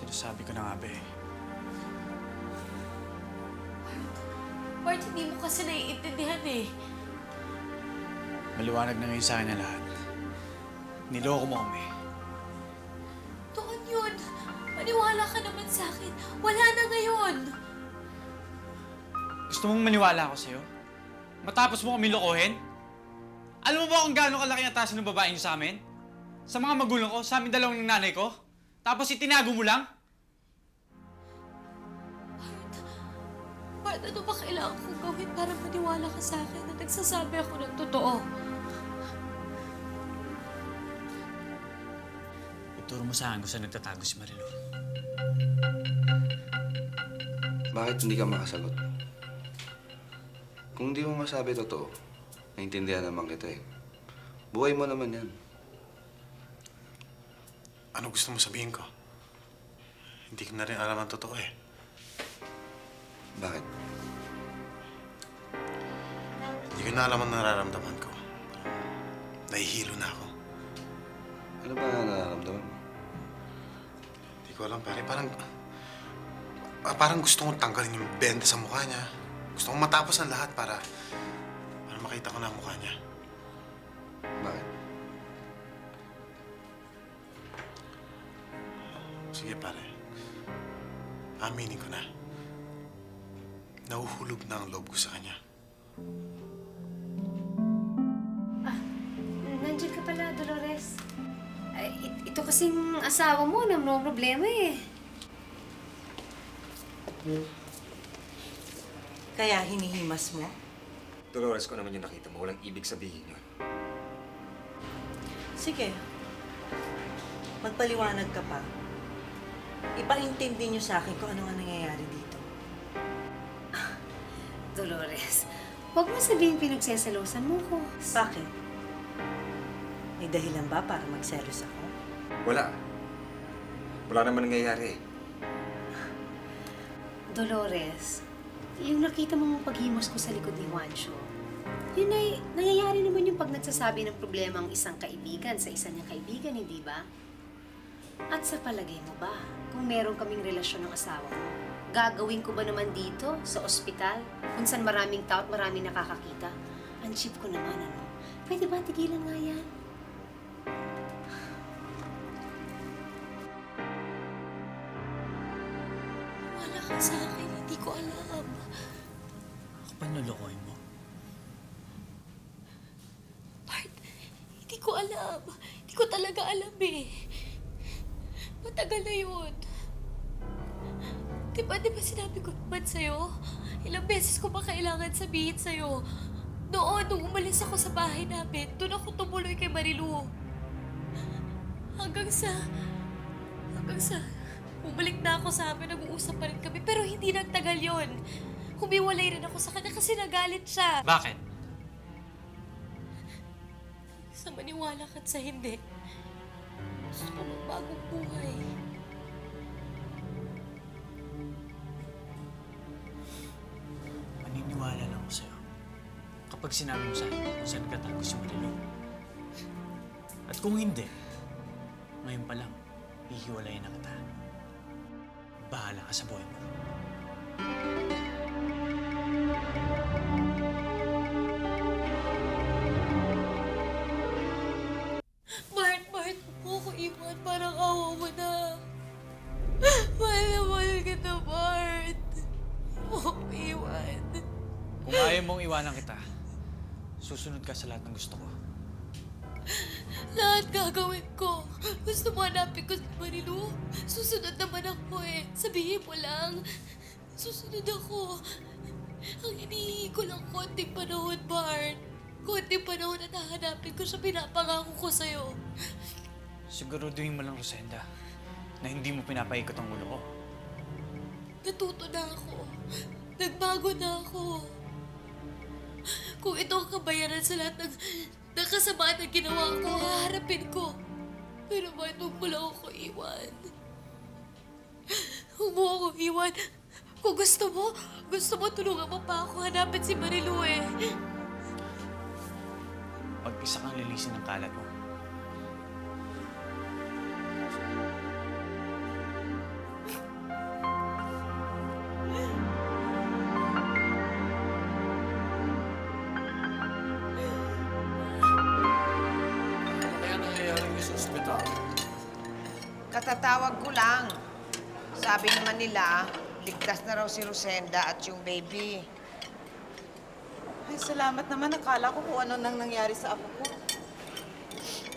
Sinasabi ko na nga, be. Bart, hindi mo kasi naiintindihan eh. Maliwanag na ngayon sa akin na lahat. Niloko mo kami. Doon yun. Maniwala ka naman sa akin. Wala na ngayon. Gusto mong maniwala ako sa'yo? Matapos mo kami lokohin? Alam mo ba kung gaano kalaki ang taas ng babae niyo sa amin? Sa mga magulang ko, sa amin dalawang ng nanay ko? Tapos itinago mo lang? Bart, ano ba kailangan kong gawin para maniwala ka sa akin na nagsasabi ako ng totoo? Ituro mo sa akin kung saan nagtatago si Marilu. Bakit hindi ka makasagot? Kung hindi mo masabi totoo, naintindihan naman kita eh. Buhay mo naman yan. Ano gusto mo sabihin ko? Hindi ko na rin alam ang totoo eh. Bakit? Hindi ko na alam ang nararamdaman ko. Nahihilo na ako. Ano ba nararamdaman mo? Hindi ko alam, pare. Parang... ah, parang gusto kong tanggalin yung benda sa mukha niya. Gusto kong matapos ang lahat para... para makita ko na ang mukha niya. Aminin ko na. Nahuhulog na ang loob ko sa kanya. Nandiyan ka pala, Dolores. Ay, it- ito kasing asawa mo, na no problema eh. Kaya hinihimas mo? Dolores ko naman yung nakita mo. Walang ibig sabihin yun. Sige. Magpaliwanag ka pa. Ipaintindi niyo sa akin kung ano nga nangyayari dito. Dolores, huwag mo sabihin pinagsesalosan mo ko. Bakit? May dahilan ba para magselos ako? Wala. Wala naman nangyayari eh. Dolores, yung nakita mong paghimos ko sa likod ni Juancho, yun ay nangyayari naman yung pag nagsasabi ng problema ang isang kaibigan sa isa niyang kaibigan, hindi ba? At sa palagay mo ba, kung meron kaming relasyon ng asawa mo, gagawin ko ba naman dito, sa ospital, kung saan maraming tao at maraming nakakakita? Ang cheap ko naman, ano? Pwede ba tigilan nga yan? Wala ka sa akin. Hindi ko alam. Ako pa nilolokohin mo? Bart, hindi ko alam. Hindi ko talaga alam eh. Matagal na yun. Di ba, di ba sinabi ko naman sa'yo? Ilang beses ko ba kailangan sabihin sa'yo? Noon, nung umalis ako sa bahay namin, doon ako tumuloy kay Marilu. Hanggang sa... Hanggang sa... Bumalik na ako sa amin, nag-uusap pa rin kami. Pero hindi nagtagal yon. Humiwalay rin ako sa kanya kasi nagalit siya. Bakit? Sa maniwala ka't sa hindi. Gusto ko magbagong buhay. Kapag sinabi mo sa akin kung saan nagtatago si Marilu. At kung hindi, ngayon pa lang, hihiwalayin na kita. Bahala ka sa buhay mo. Bart, Bart, huwag ko iwan. Parang awa mo na. Mahal na mahal kita, Bart. Huwag mo ko iwan. Kung ayaw mong iwanan kita, susunod ka sa lahat ng gusto ko. Lahat gagawin ko. Gusto mo hanapin ko si Marilu? Susunod naman ako eh. Sabihin mo lang. Susunod ako. Ang hinihingi ko lang konting panahon, Bart. Konting panahon na nahanapin ko siya pinapangako ko sa'yo. Siguraduhin mo lang, Rosenda, na hindi mo pinapaikot ang ulo ko. Natuto na ako. Nagbago na ako. Kung ito ang kabayaran sa lahat ng, kasamaan na ginawa ko, haharapin ko. Pero bakit mo lang ako iwan? Huwag mo ako iwan. Kung gusto mo, gusto mo tulungan mo pa ako hanapin si Marilu eh. Pag isa kang lilisin ng kalat mo, Katatawag ko lang. Sabi naman nila, ligtas na raw si Rosenda at yung baby. Ay, salamat naman. Akala ko kung ano nang nangyari sa apo ko.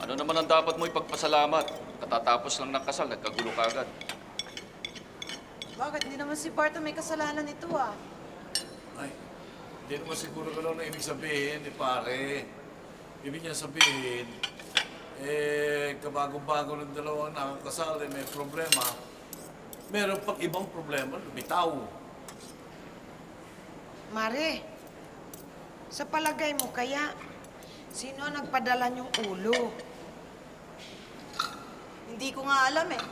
Ano naman ang dapat mo ipagpasalamat? Katatapos lang ng kasal, nagkagulo ka agad. Bakit? Hindi naman si Bart may kasalanan ito ah. Ay, hindi naman siguro gano'n ang ibig sabihin ni pare. Ibig niya sabihin, eh, kabago-bago ng dalawang nakakasal, eh, may problema. Meron pang ibang problema, lumitaw. Mare, sa palagay mo kaya, sino ang nagpadala yung ulo? Hindi ko nga alam eh.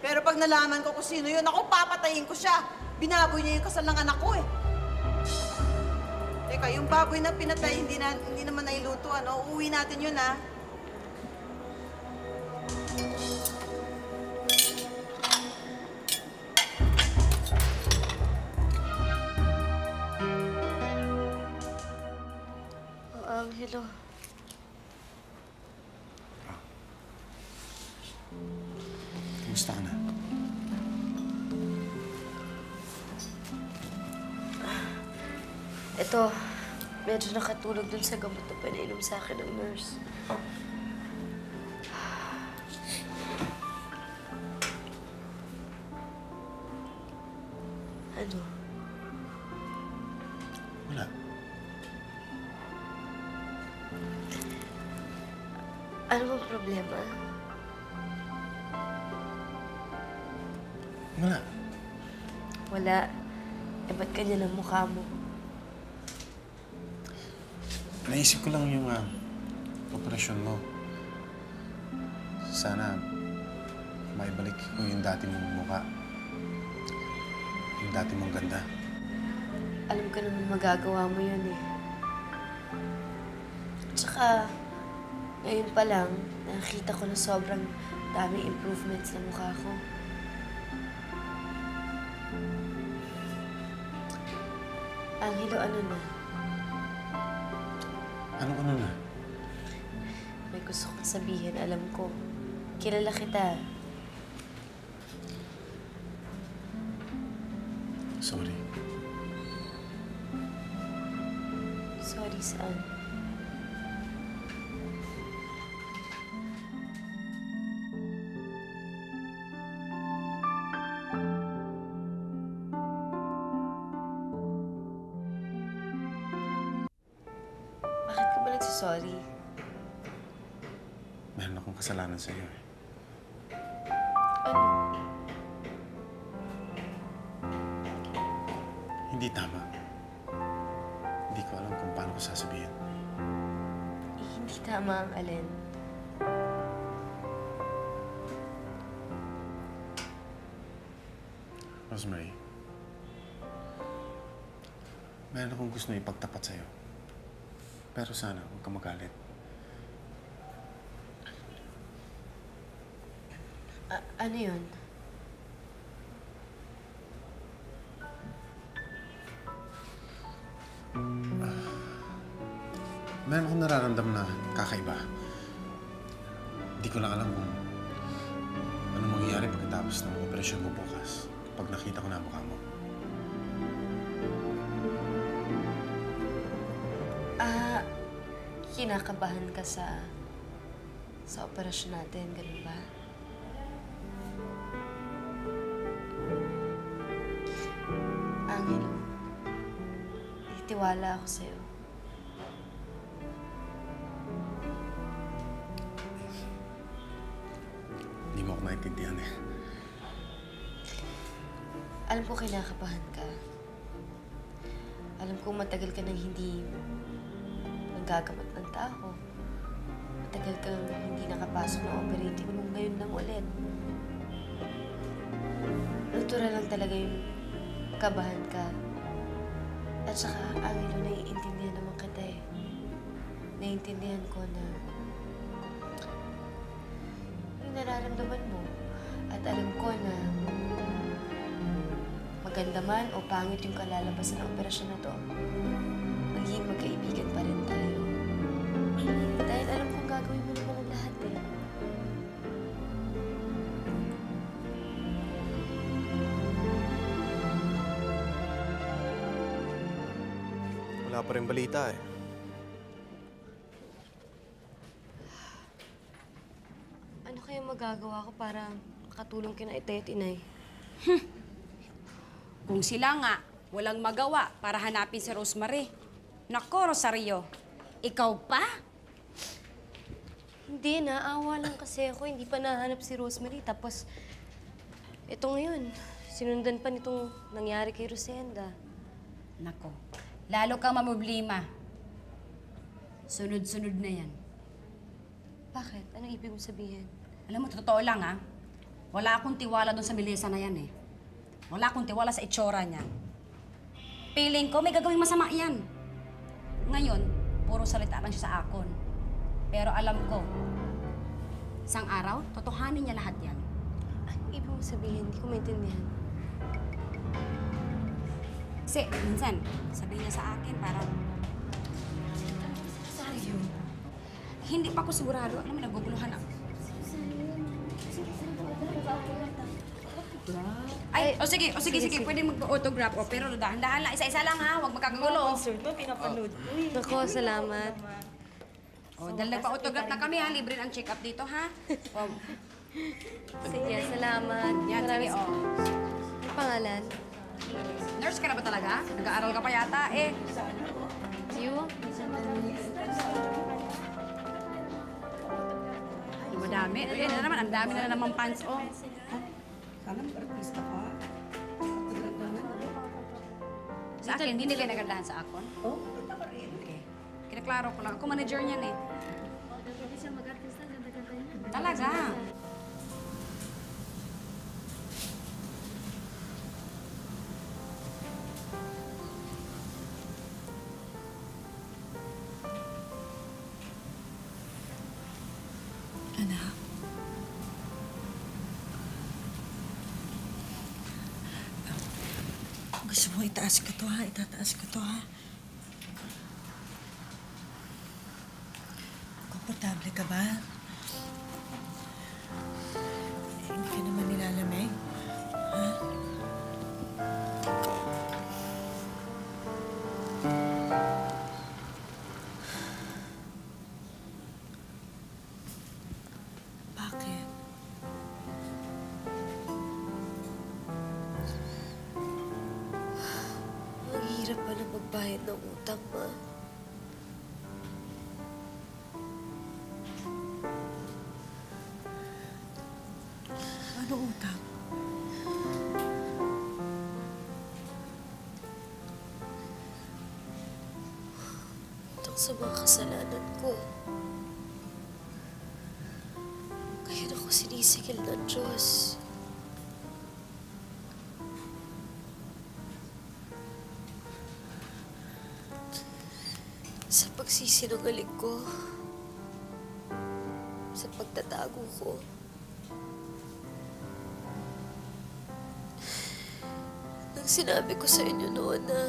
Pero pag nalaman ko kung sino yun, ako papatayin ko siya. Binaboy niya yung kasal ng anak ko eh. Teka, yung baboy na pinatay, hindi, na, hindi naman nailuto, ano? Uuwi natin yun, ah. Oh, Angelo. Kumusta ka na? Ito, medyo nakatulog dun sa gamot na pinainom sa akin ng nurse. Ano? Mukha mo? Naisip ko lang yung ah, operasyon mo. Sana maibalik ko yung dati mong mukha. Yung dati mong ganda. Alam ko naman magagawa mo yun eh. Tsaka, ngayon pa lang, nakita ko na sobrang daming improvements na mukha ko. Angelo, ano na? Ano ano na? May gusto kong sabihin, alam ko. Kilala kita. Sorry. Sorry, saan? Meron akong kasalanan sa iyo eh. Ano? Hindi tama. Hindi ko alam kung paano ko sasabihin. Eh, hindi tama ang alin. Rosemary, meron akong gusto na ipagtapat sa'yo. Pero sana, huwag ka magalit. Ano yun? Meron akong nararamdaman na kakaiba. Hindi ko lang alam kung ano mangyayari pagkatapos ng operasyon ko bukas kapag nakita ko na ang mukha mo. Ah, kinakabahan ka sa sa operasyon natin, ganun ba? Angelo, itiwala ako sa'yo. Hindi mo ako maintindihan eh. Alam ko kinakabahan ka. Alam ko matagal ka nang hindi nanggagamot ng tao. Matagal kang hindi nakapasok ng operating room ngayon lang ulit. Natural lang talaga yung kabahan ka. At saka, Angelo, naiintindihan naman kita eh. Naiintindihan ko na yung nararamdaman mo. At alam ko na maganda man o pangit yung kalalabasan ng operasyon na to, magiging magkaibigan pa rin tayo. Dahil alam kong gagawin mo naman ang lahat eh. Wala pa rin balita eh. Ano kaya magagawa ko para makatulong kina Ite at Inay? Kung sila nga, walang magawa para hanapin si Rosemary. Nako, Rosario. Ikaw pa? Hindi, naawa lang kasi ako. Hindi pa nahanap si Rosemary. Tapos, ito ngayon, sinundan pa nitong nangyari kay Rosenda. Nako, lalo kang mamoblema. Sunod-sunod na yan. Bakit? Anong ibig mong sabihin? Alam mo, totoo lang ah. Wala akong tiwala doon sa Melissa na yan eh. Wala akong tiwala sa itsura niya. Feeling ko may gagawing masama yan. Ngayon, puro salita lang siya sa akon. Pero alam ko, isang araw, totohanin niya lahat yan. Anong ibig mong sabihin? Hindi ko maintindihan. Kasi, minsan, sabihin niya sa akin, parang... Rosario. Hindi pa ako sigurado. Alam mo, naguguluhan ako. Ay, o sige, o sige, sige, pwede mag-autograph o pero dahan-dahan lang, isa-isa lang ha, huwag magkakagulo. Sir, to, pinapanood ko. Nako, salamat. O, dahil nagpa-autograph na kami ha, libre ang check-up dito ha. O, Sige, salamat. yan, sige, Maraming- o. Pangalan? Nurse ka na ba talaga? Nag-aaral ka pa yata eh. You? Di ba dami? Eh, na naman, ang dami na naman pants, oh. Sana mag-artista ka. Sa akin, hindi nila nagandahan sa akon. Oh, Okay. Kinaklaro ko lang. Ako manager niyan eh. Talaga. To ha? Itataas ko to ha? Komportable ka ba? Hindi ka naman nilalamig? Ha? Ano utang? Utang sa mga kasalanan ko. Kaya ako sinisigil ng Diyos. Sa pagsisinungaling ko. Sa pagtatago ko. Nang sinabi ko sa inyo noon na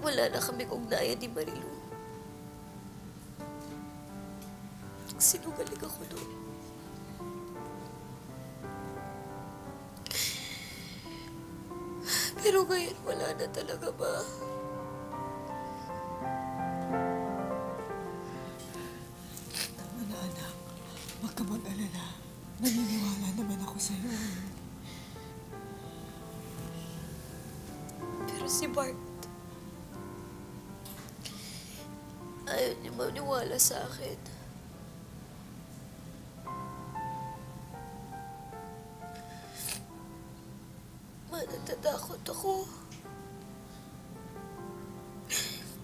wala na kaming ugnayan ni Marilu. Sinungaling ako noon. Pero ngayon wala na talaga ba? Tama na anak. Huwag ka mag-alala. Naniniwala naman ako sa'yo. Pero si Bart, ayaw niya maniwala sa akin. Ma, natatakot ako.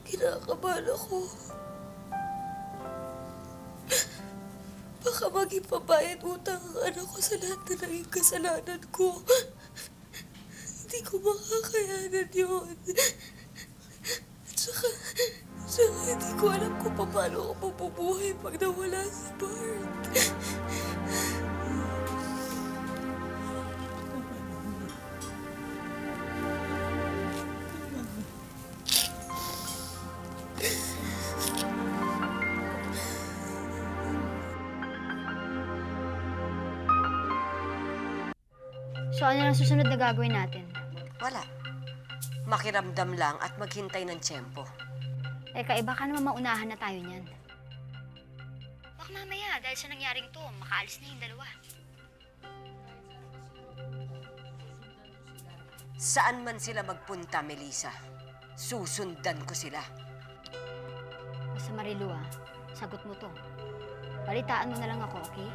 Kinakabahan ako. Baka maging pabayad utang ang anak ko sa lahat na naging kasalanan ko. Hindi ko makakayanan yun. At saka, saka hindi ko alam kung paano ako mabubuhay pag nawala si Bart. So ano ang susunod na gagawin natin? Wala. Makiramdam lang at maghintay ng tiyempo. Teka, eh baka naman maunahan na tayo niyan. Baka mamaya, dahil sa nangyaring to, makaalis na yung dalawa. Saan man sila magpunta, Melissa, susundan ko sila. Basta Marilu ah, sagot mo to. Balitaan mo na lang ako, okay?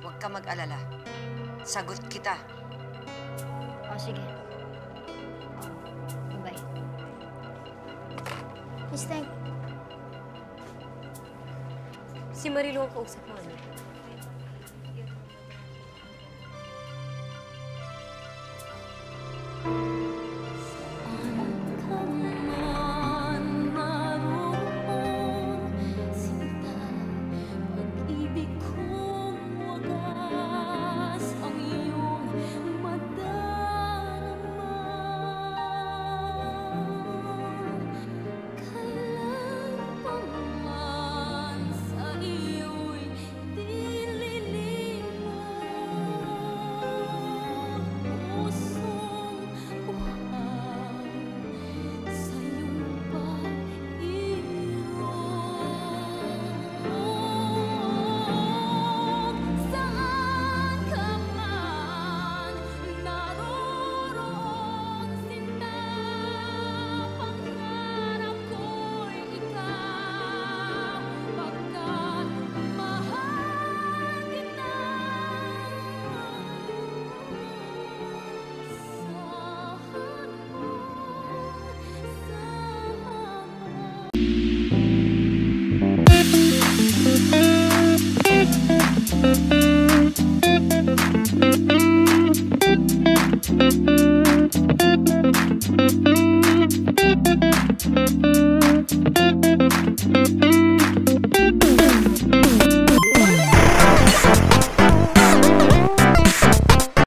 Huwag ka mag-alala. Sagot kita. O sige. Miss Teng, Si Marilu ang kausap mo, ano?